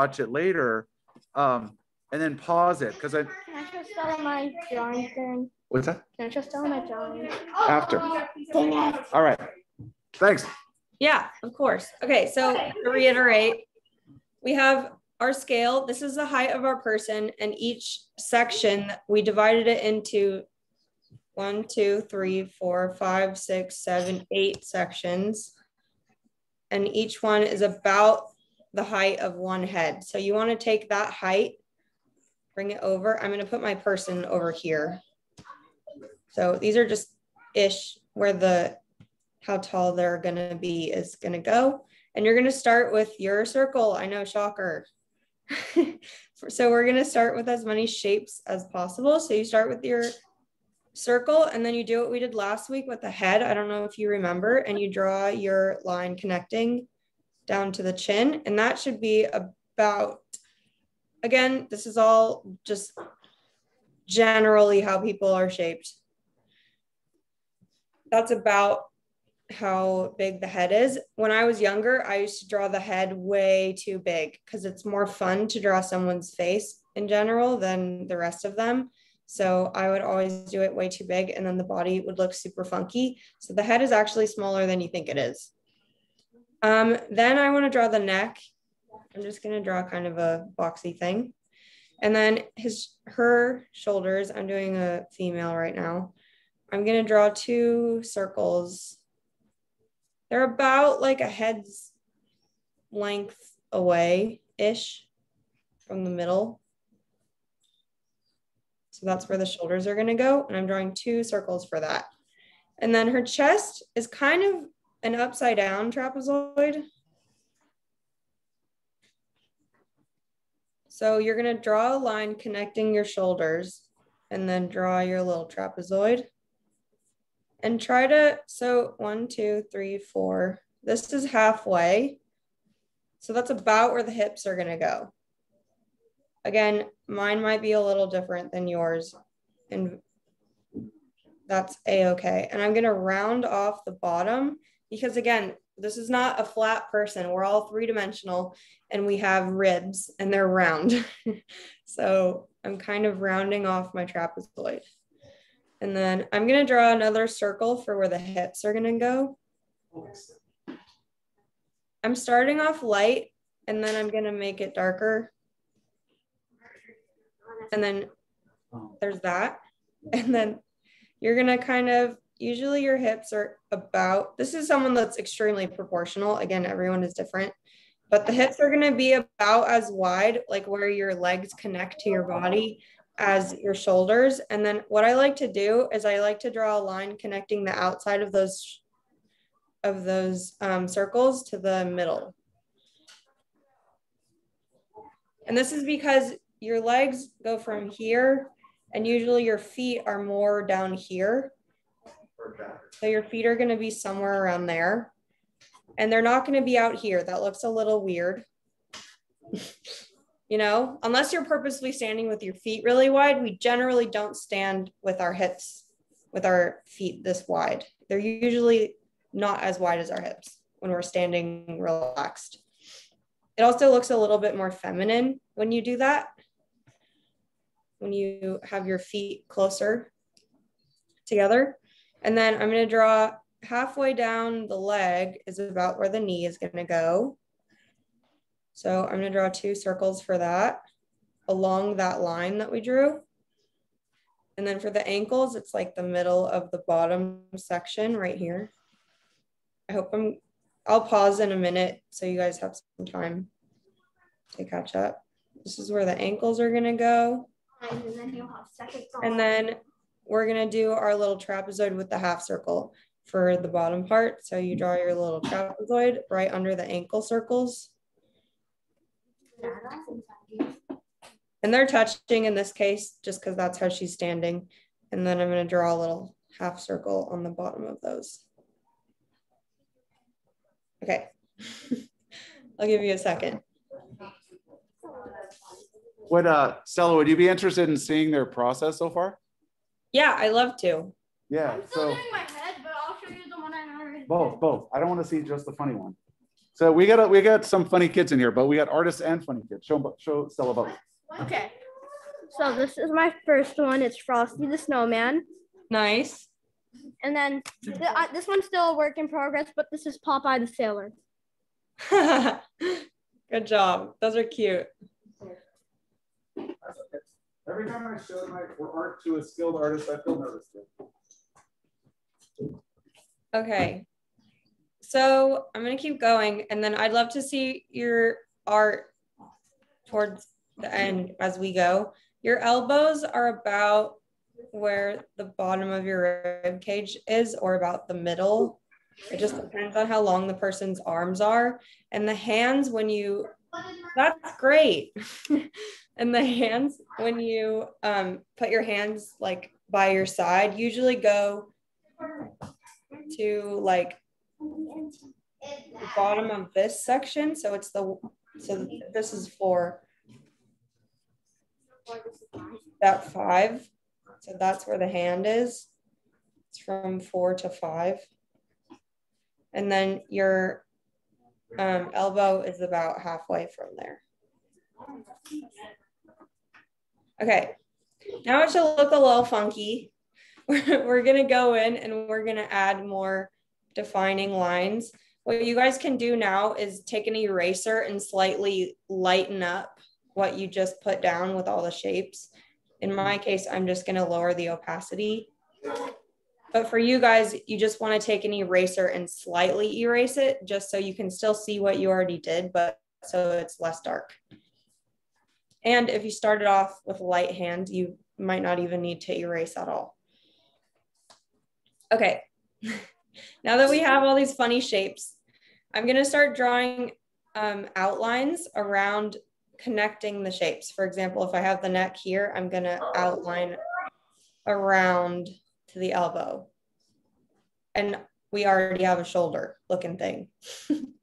watch it later, um, and then pause it because I. Can I just tell my drawing thing? What's that? Can I just tell my drawing? After. Dang it. All right. Thanks. Yeah, of course. Okay, so to reiterate, we have our scale. This is the height of our person, and each section we divided it into one, two, three, four, five, six, seven, eight sections. And each one is about the height of one head. So you want to take that height, bring it over. I'm going to put my person over here. So these are just ish where the how tall they're going to be is going to go. And you're going to start with your circle. I know, shocker. so we're going to start with as many shapes as possible. So you start with your circle and then you do what we did last week with the head. I don't know if you remember, and you draw your line connecting down to the chin. And that should be about, again, this is all just generally how people are shaped. That's about how big the head is. When I was younger, I used to draw the head way too big because it's more fun to draw someone's face in general than the rest of them. So I would always do it way too big and then the body would look super funky. So the head is actually smaller than you think it is. Um, then I want to draw the neck. I'm just going to draw kind of a boxy thing. And then his, her shoulders, I'm doing a female right now. I'm going to draw two circles they're about like a head's length away ish from the middle. So that's where the shoulders are gonna go. And I'm drawing two circles for that. And then her chest is kind of an upside down trapezoid. So you're gonna draw a line connecting your shoulders and then draw your little trapezoid and try to, so one, two, three, four. This is halfway. So that's about where the hips are gonna go. Again, mine might be a little different than yours and that's a-okay. And I'm gonna round off the bottom because again, this is not a flat person. We're all three-dimensional and we have ribs and they're round. so I'm kind of rounding off my trapezoid. And then I'm gonna draw another circle for where the hips are gonna go. I'm starting off light and then I'm gonna make it darker. And then there's that. And then you're gonna kind of, usually your hips are about, this is someone that's extremely proportional. Again, everyone is different, but the hips are gonna be about as wide, like where your legs connect to your body as your shoulders. And then what I like to do is I like to draw a line connecting the outside of those of those um, circles to the middle. And this is because your legs go from here and usually your feet are more down here. So your feet are gonna be somewhere around there and they're not gonna be out here. That looks a little weird. you know, unless you're purposely standing with your feet really wide, we generally don't stand with our hips, with our feet this wide. They're usually not as wide as our hips when we're standing relaxed. It also looks a little bit more feminine when you do that, when you have your feet closer together. And then I'm gonna draw halfway down the leg is about where the knee is gonna go. So I'm gonna draw two circles for that along that line that we drew. And then for the ankles, it's like the middle of the bottom section right here. I hope I'm, I'll pause in a minute so you guys have some time to catch up. This is where the ankles are gonna go. And then we're gonna do our little trapezoid with the half circle for the bottom part. So you draw your little trapezoid right under the ankle circles. And they're touching in this case, just because that's how she's standing. And then I'm going to draw a little half circle on the bottom of those. Okay. I'll give you a second. Would uh Stella, would you be interested in seeing their process so far? Yeah, I love to. Yeah. I'm still so doing my head, but I'll show you the one I already both, both. I don't want to see just the funny one. So we got, a- we got some funny kids in here, but we got artists and funny kids. Show show Stella both. Okay. So this is my first one. It's Frosty the Snowman. Nice. And then th- uh, this one's still a work in progress, but this is Popeye the Sailor. Good job. Those are cute. Every time I show my art to a skilled artist, I feel nervous. Okay. So I'm going to keep going and then I'd love to see your art towards the end as we go. Your elbows are about where the bottom of your rib cage is or about the middle. It just depends on how long the person's arms are. And the hands, when you, that's great. and the hands, when you um, put your hands like by your side, usually go to like the bottom of this section. So it's the, so this is for that five. So that's where the hand is. It's from four to five. And then your um, elbow is about halfway from there. Okay, now it should look a little funky. We're, we're gonna go in and we're gonna add more defining lines. What you guys can do now is take an eraser and slightly lighten up what you just put down with all the shapes. In my case, I'm just gonna lower the opacity. But for you guys, you just wanna take an eraser and slightly erase it just so you can still see what you already did, but so it's less dark. And if you started off with a light hand, you might not even need to erase at all. Okay, now that we have all these funny shapes, I'm gonna start drawing um, outlines around connecting the shapes. For example, if I have the neck here, I'm gonna outline around to the elbow. And we already have a shoulder looking thing.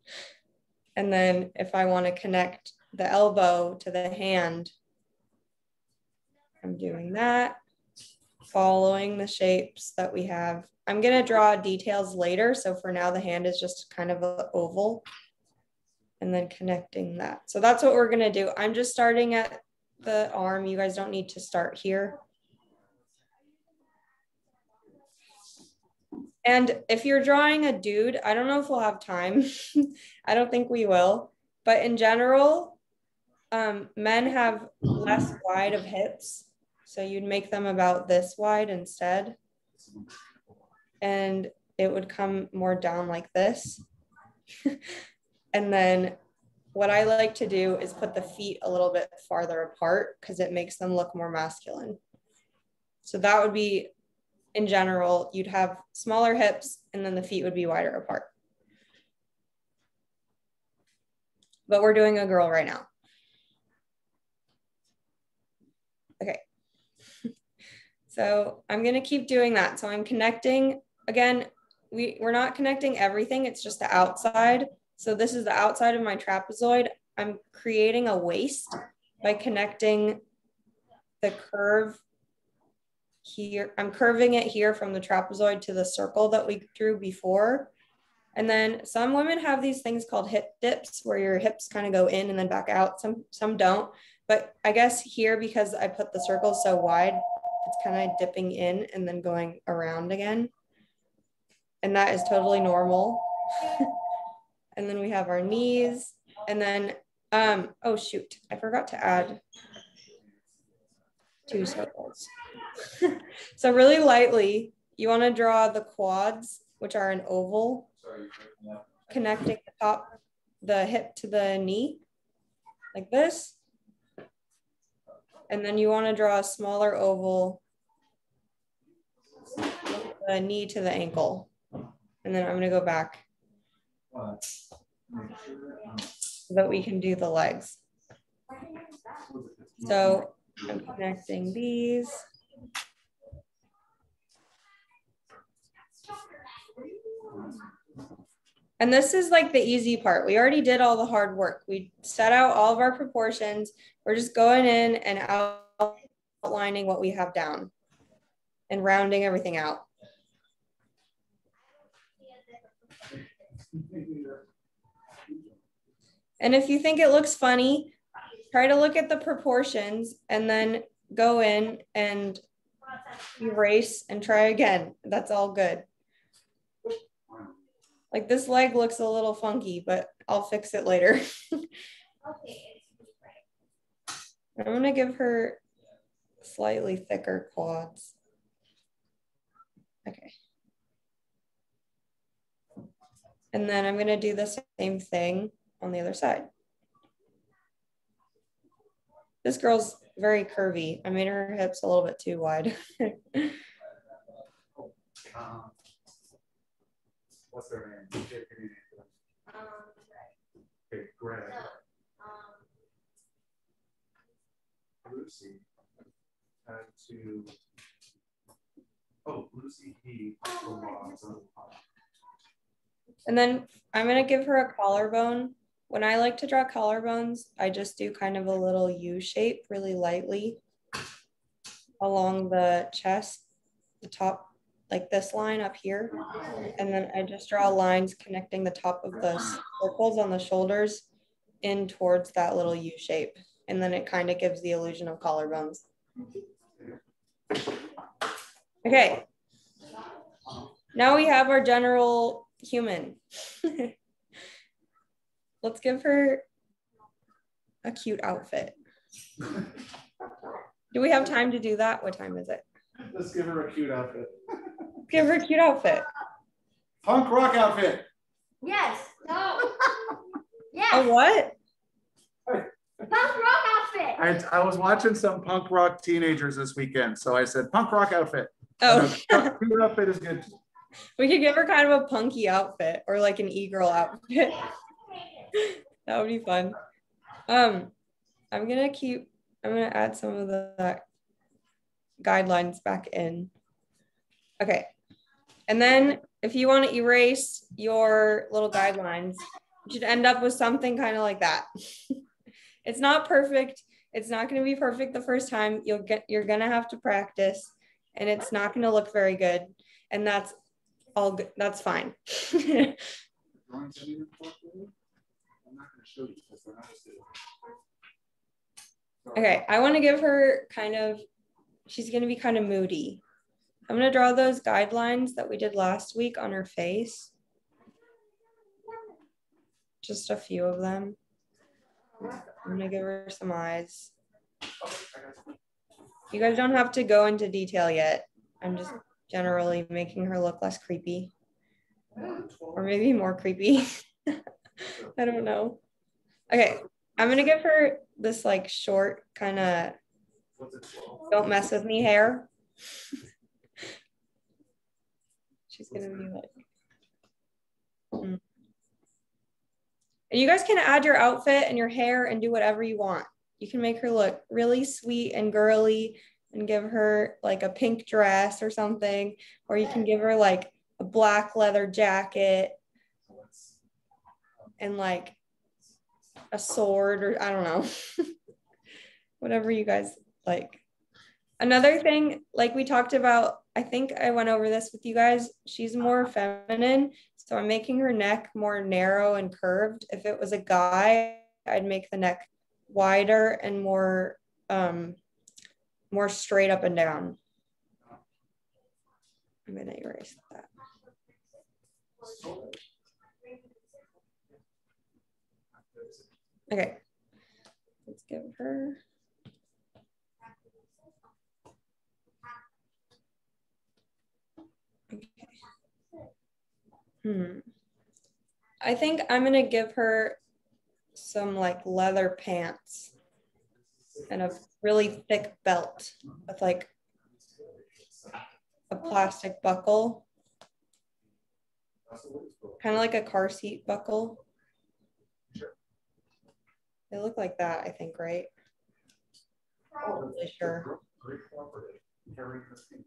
and then if I wanna connect the elbow to the hand, I'm doing that, following the shapes that we have. I'm gonna draw details later. So for now, the hand is just kind of an oval and then connecting that. So that's what we're gonna do. I'm just starting at the arm. You guys don't need to start here. And if you're drawing a dude, I don't know if we'll have time. I don't think we will. But in general, um, men have less wide of hips. So you'd make them about this wide instead. And it would come more down like this. and then what I like to do is put the feet a little bit farther apart because it makes them look more masculine. So that would be, in general, you'd have smaller hips and then the feet would be wider apart. But we're doing a girl right now. Okay. So I'm gonna keep doing that. So I'm connecting, again, we, we're not connecting everything, it's just the outside. So this is the outside of my trapezoid. I'm creating a waist by connecting the curve here. I'm curving it here from the trapezoid to the circle that we drew before. And then some women have these things called hip dips where your hips kind of go in and then back out. Some, some don't. But I guess here, because I put the circle so wide, it's kind of dipping in and then going around again. And that is totally normal. and then we have our knees. And then, um, oh shoot, I forgot to add two circles. so really lightly, you want to draw the quads, which are an oval, connecting the top, the hip to the knee, like this. And then you want to draw a smaller oval, the knee to the ankle. And then I'm going to go back so that we can do the legs. So I'm connecting these. And this is like the easy part. We already did all the hard work. We set out all of our proportions. We're just going in and outlining what we have down and rounding everything out. And if you think it looks funny, try to look at the proportions and then go in and erase and try again. That's all good. Like this leg looks a little funky, but I'll fix it later. I'm gonna give her slightly thicker quads. Okay. And then I'm gonna do the same thing on the other side. This girl's very curvy. I made her hips a little bit too wide. Um, What's their name? Give me a name. Okay, Greg, Lucy had to. Oh, Lucy E. and then I'm gonna give her a collarbone. When I like to draw collarbones, I just do kind of a little U shape really lightly along the chest, the top, like this line up here. And then I just draw lines connecting the top of the circles on the shoulders in towards that little U shape. And then it kind of gives the illusion of collarbones. Okay. Now we have our general human. Let's give her a cute outfit. Do we have time to do that? What time is it? Let's give her a cute outfit. Give her a cute outfit. Punk rock outfit. Yes. No. yes. A what? Punk rock outfit. I, I was watching some punk rock teenagers this weekend, so I said punk rock outfit. Oh, And a Cute outfit is good. we could give her kind of a punky outfit or like an e-girl outfit. that would be fun. Um, I'm gonna keep. I'm gonna add some of the guidelines back in. Okay, and then if you want to erase your little guidelines, you should end up with something kind of like that. it's not perfect. It's not going to be perfect the first time. You'll get. You're gonna have to practice, and it's not going to look very good. And that's all good. That's fine. Okay, I want to give her kind of, she's going to be kind of moody. I'm going to draw those guidelines that we did last week on her face. Just a few of them. I'm going to give her some eyes. You guys don't have to go into detail yet. I'm just generally making her look less creepy or maybe more creepy. I don't know. Okay, I'm to give her this like short kind of don't mess with me hair. She's gonna be like. Mm. And you guys can add your outfit and your hair and do whatever you want. You can make her look really sweet and girly and give her like a pink dress or something, or you can give her like a black leather jacket and like a sword or I don't know. whatever you guys like. Another thing, like we talked about, I think I went over this with you guys. She's more feminine. So I'm making her neck more narrow and curved. If it was a guy, I'd make the neck wider and more um more straight up and down. I'm gonna erase that. Okay. Let's give her Okay. Hmm. I think I'm gonna give her some like leather pants and a really thick belt with like a plastic buckle, kind of like a car seat buckle. They look like that, I think, right? Probably sure. Great cooperative. Carrying the things.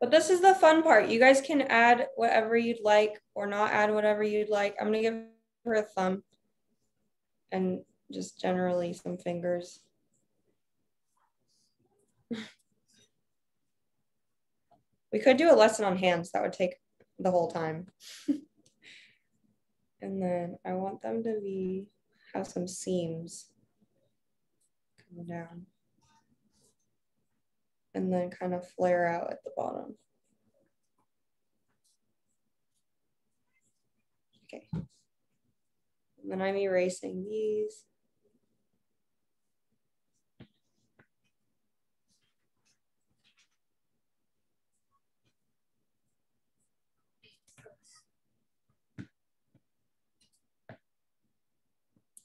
But this is the fun part. You guys can add whatever you'd like or not add whatever you'd like. I'm gonna give her a thumb and just generally some fingers. we could do a lesson on hands. That would take the whole time. And then I want them to be have some seams coming down. And then kind of flare out at the bottom. Okay. And then I'm erasing these.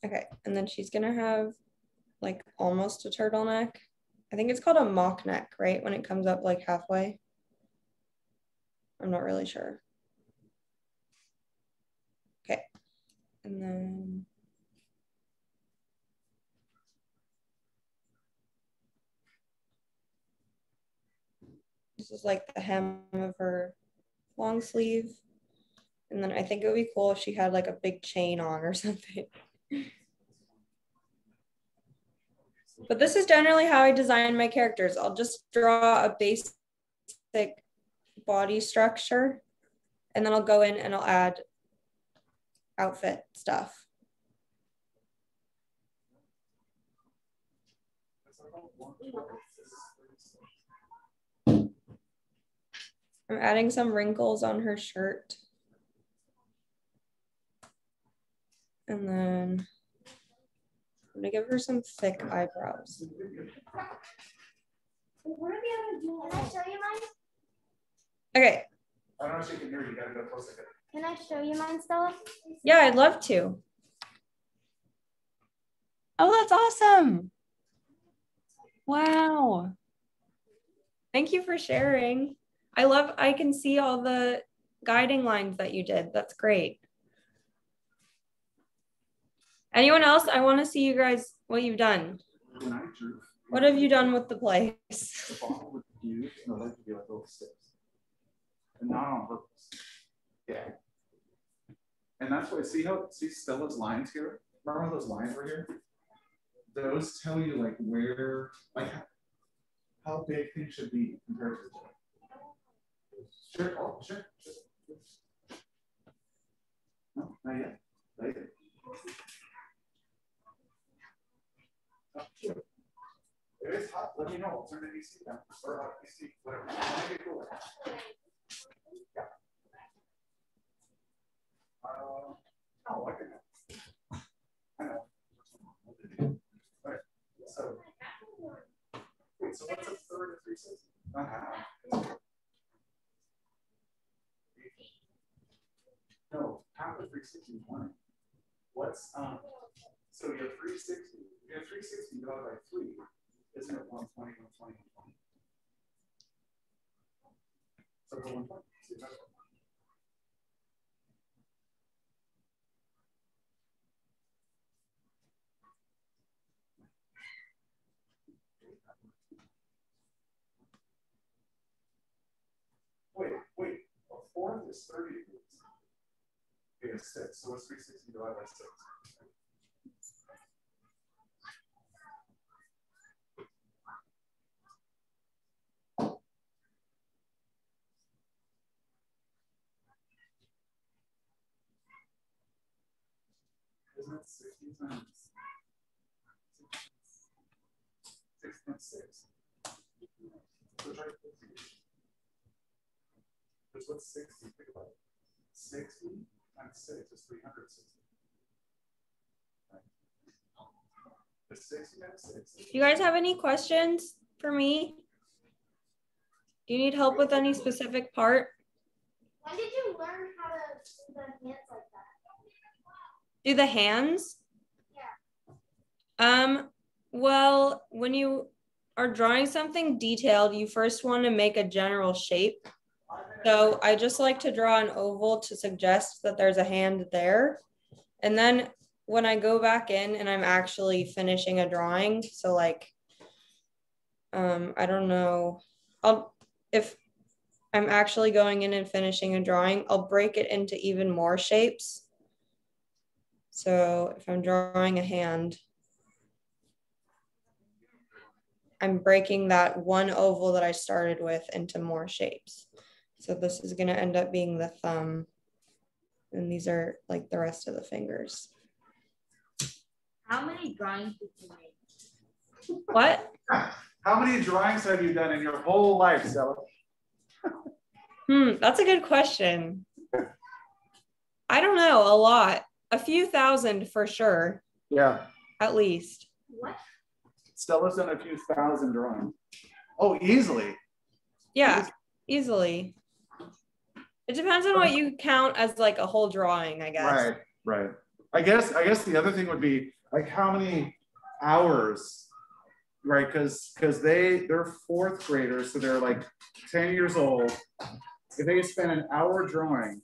Okay, and then she's gonna have like almost a turtleneck. I think it's called a mock neck, right? When it comes up like halfway. I'm not really sure. Okay, and then this is like the hem of her long sleeve. And then I think it would be cool if she had like a big chain on or something. But this is generally how I design my characters. I'll just draw a basic body structure and then I'll go in and I'll add outfit stuff. I'm adding some wrinkles on her shirt. And then I'm gonna give her some thick eyebrows. Can I show you mine? Okay, I don't know if you can hear you. You gotta go close to. Can I show you mine, Stella? yeah, I'd love to. Oh, that's awesome. Wow. Thank you for sharing. I love, I can see all the guiding lines that you did. That's great. Anyone else? I want to see you guys what you've done. What have you done with the place? and not on purpose. Yeah. And that's why, see how, see Stella's lines here? Remember those lines were here? Those tell you like where, like how- big things should be compared to each. Sure, oh, sure. No, not yet. Not yet. Oh, sure. If it's hot, let me know. Turn the AC down or uh, AC, whatever. Make it cooler. Yeah. Uh, I can. I know. All right. So. Wait, so what's a third of three sixty? Uh-huh. No, half of three sixty is one. What's um? So your three sixty, your three sixty divided by is 30 degrees. Okay, it's 6. So what's 360 divided by 6? Isn't it 60 times 6.6? 6. Because what's sixty, think about it. Sixty times six is three hundred sixty. The sixty times six. Do you guys have any questions for me? Do you need help with any specific part? When did you learn how to do the hands like that? Do the hands? Yeah. Um, well, when you are drawing something detailed, you first want to make a general shape. So I just like to draw an oval to suggest that there's a hand there. And then when I go back in and I'm actually finishing a drawing, so like, um, I don't know, I'll, if I'm actually going in and finishing a drawing, I'll break it into even more shapes. So if I'm drawing a hand, I'm breaking that one oval that I started with into more shapes. So this is gonna end up being the thumb And these are like the rest of the fingers. How many drawings did you make? What? How many drawings have you done in your whole life, Stella? Hmm, that's a good question. I don't know, a lot. A few thousand for sure, Yeah, at least. What? Stella's done a few thousand drawings. Oh, easily. Yeah, easily. It depends on what you count as like a whole drawing, I guess. Right, right. I guess I guess the other thing would be like how many hours, right? Because because they they're fourth graders, so they're like 10 years old. If they spend an hour drawing,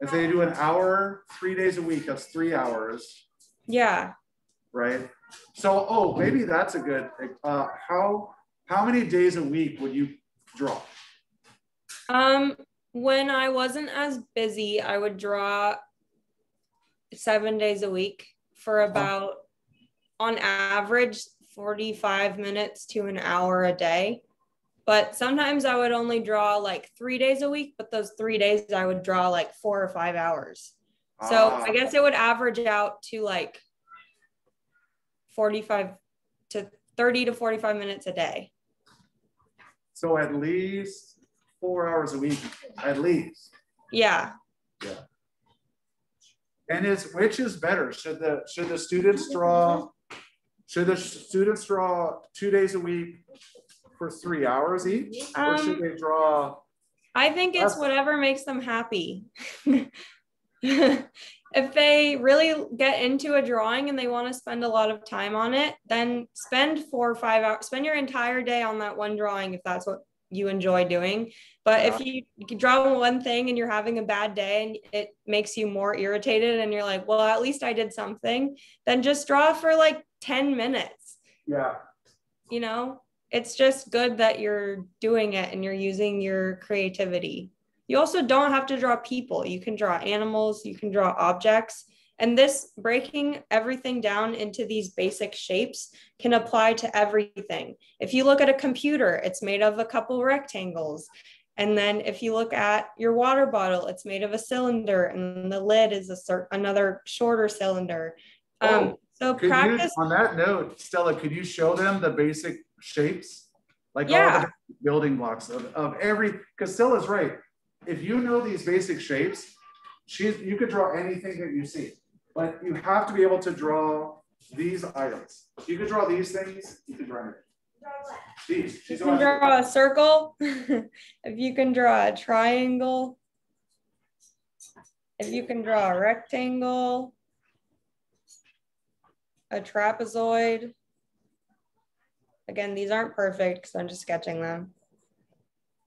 if they do an hour three days a week, that's three hours, Yeah. right? So oh, maybe that's a good uh how how many days a week would you draw? Um, when I wasn't as busy, I would draw seven days a week for about, on average, 45 minutes to an hour a day. But sometimes I would only draw like three days a week, but those three days I would draw like four or five hours. So Ah, I guess it would average out to like 45 to 30 to 45 minutes a day. so at least four hours a week, at least. Yeah. Yeah. And is which is better? Should the should the students draw should the students draw two days a week for three hours each? or should Um, they draw I think it's whatever makes them happy. if they really get into a drawing and they want to spend a lot of time on it, then spend four or five hours, spend your entire day on that one drawing if that's what you enjoy doing. But if you, you draw one thing and you're having a bad day and it makes you more irritated and you're like, well, at least I did something, then just draw for like 10 minutes. Yeah. you know it's just good that you're doing it and you're using your creativity. You also don't have to draw people. You can draw animals you can draw objects and this breaking everything down into these basic shapes can apply to everything. If you look at a computer it's made of a couple rectangles and then if you look at your water bottle it's made of a cylinder and the lid is a cer- another shorter cylinder um, Oh, so practice you on that note, Stella, could you show them the basic shapes? Like all the building blocks of, of every because Stella's right. If you know these basic shapes, she's you could draw anything that you see, but you have to be able to draw these items. You could draw these things, you can draw anything. She's You can draw a circle, if you can draw a triangle, if you can draw a rectangle, a trapezoid. Again, these aren't perfect because I'm just sketching them.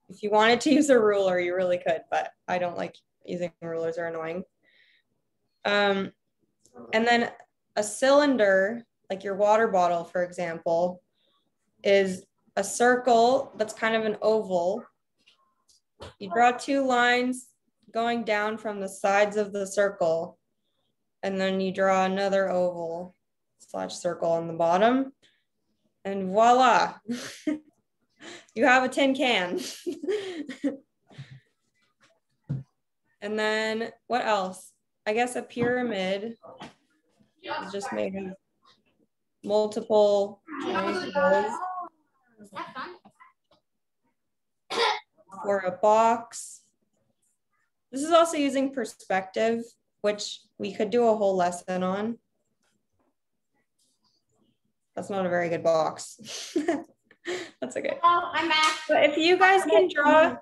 If you wanted to use a ruler, you really could, but I don't like using rulers, they're annoying. Um, and then a cylinder, like your water bottle, for example, is a circle that's kind of an oval. You draw two lines going down from the sides of the circle, and then you draw another oval slash circle on the bottom, and voila, you have a tin can. and then what else? I guess a pyramid is just made of multiple triangles. Is that fun? or a box. This is also using perspective, which we could do a whole lesson on. That's not a very good box. That's okay. Oh, I'm back. But if you guys can draw,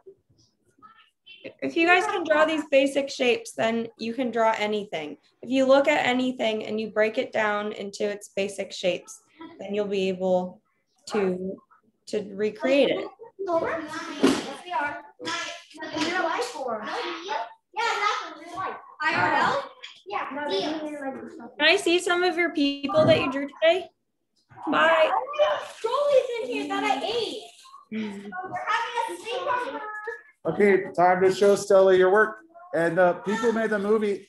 if you guys can draw these basic shapes, then you can draw anything. If you look at anything and you break it down into its basic shapes, then you'll be able to to recreate it. Yes, we are. In real life or? Yeah, exactly. Real life. IRL? Yeah. No, they mean in like Can I see some of your people that you drew today? Bye. Trolleys in here that I ate. So we're having a. Okay, time to show Stella your work. And uh, people made the movie.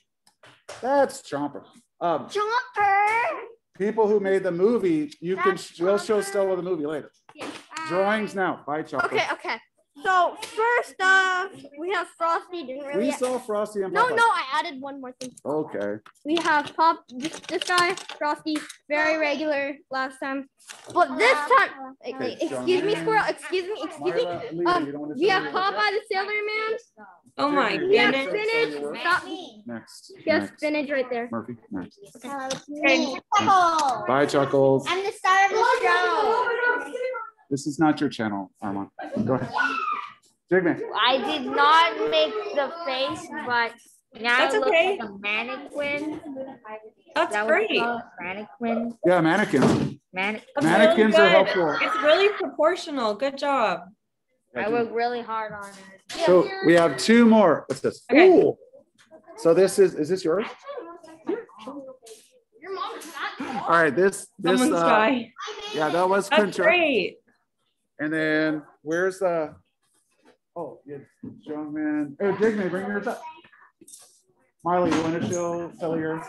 That's Chomper. Um, Jumper. People who made the movie, you can we'll show Chomper. Stella the movie later. Drawings now. Bye, Chomper. Okay, okay. So first, uh, we have Frosty. Didn't really. We saw Frosty and no, Popeye. no, I added one more thing. Okay. We have Pop. This, this guy, Frosty, very regular last time, but this time, eh, Okay, eh, excuse me, Squirrel. Excuse me, excuse me. Um, you don't wanna We have your work Popeye the Sailor Man. Oh my Jiggy, We have Show- goodness. spinach. work. Stop. Next. Yes, next. spinach right there. Murphy, next. Me. Chuckles. Bye, Chuckles. I'm the star of the show. This is not your channel, Armand. Go ahead. Jigman. I did not make the face, but now That's it looks okay. like a mannequin. That's That great. mannequin. Yeah, mannequins. Man, That's Mannequins really are good. helpful. It's really proportional. Good job. I worked really hard on it. So we have two more. What's this? Okay. Ooh. So this is, is this yours? Your mom is not. All right, this, this, Someone's uh, guy. yeah, that was That's Cruncher. great. And then where's the, oh, yeah, young man. Oh, Jigman, bring yours up. Marley, you want to show, tell yours?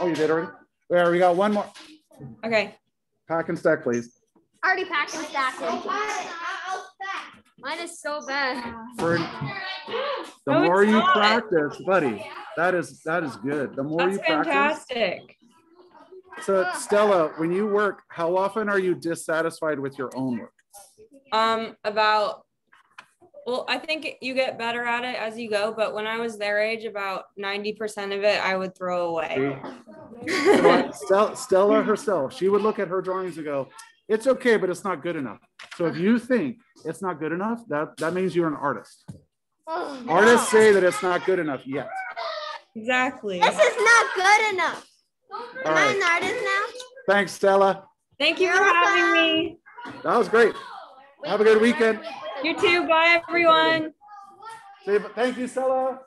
Oh, you did already? There, we got one more. Okay. Pack and stack, please. Already packed and stacked. Mine is so bad. For the No, more you not. practice, buddy, that is that is good. The more That's you practice. fantastic. So Stella, when you work, how often are you dissatisfied with your own work? Um, about well, I think you get better at it as you go, but when I was their age, about 90% of it I would throw away. Stella, Stella herself, she would look at her drawings and go, "It's okay, but it's not good enough." So if you think it's not good enough, that that means you're an artist. Oh, Artists say that it's not good enough yet. exactly. This is not good enough. All Am I an artist now? thanks, Stella. Thank you You're for having welcome. me. That was great. Have a good weekend. You too. Bye, everyone. Say- Thank you, Stella.